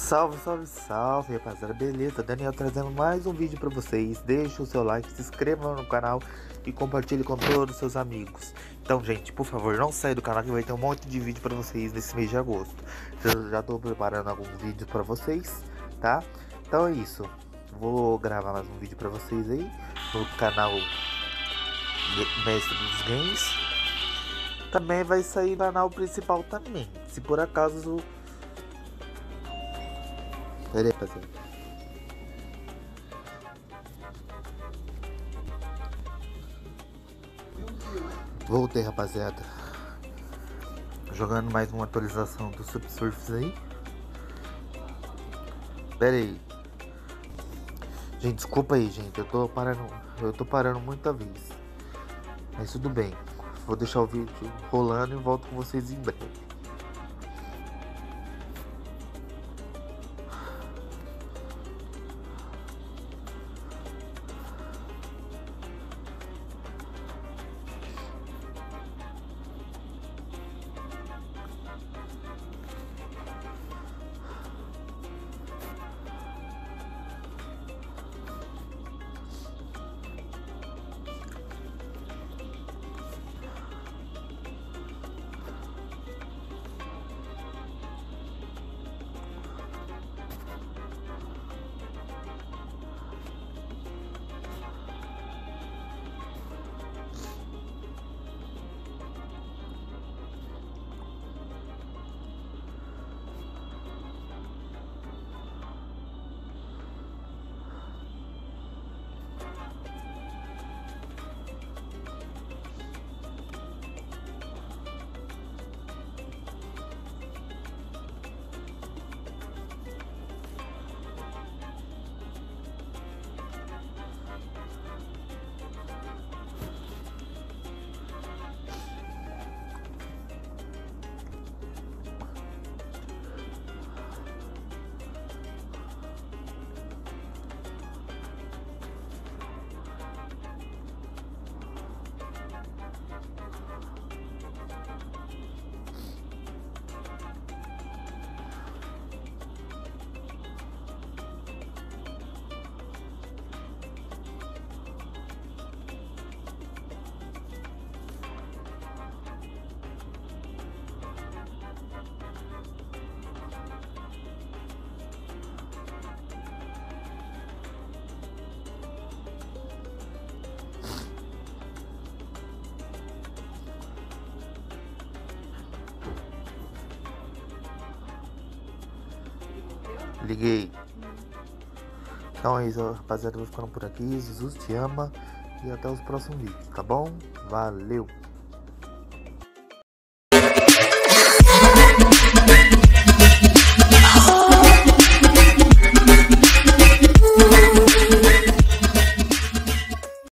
Salve, salve, salve, rapaziada, beleza? Daniel trazendo mais um vídeo para vocês. Deixe o seu like, se inscreva no canal e compartilhe com todos os seus amigos. Então, gente, por favor, não saia do canal que vai ter um monte de vídeo para vocês nesse mês de agosto. Eu já estou preparando alguns vídeos para vocês, tá? Então é isso. Vou gravar mais um vídeo para vocês aí no canal Mestre dos Games. Também vai sair no canal principal também. Se por acaso Pera aí, rapaziada. Voltei, rapaziada. Jogando mais uma atualização do Subsurfs aí. Pera aí. Gente, desculpa aí, gente. Eu tô parando. Eu tô parando muita vez. Mas tudo bem. Vou deixar o vídeo rolando e volto com vocês em breve. Liguei. Então é isso, rapaziada. Vou ficando por aqui. Jesus te ama. E até os próximos vídeos, tá bom? Valeu!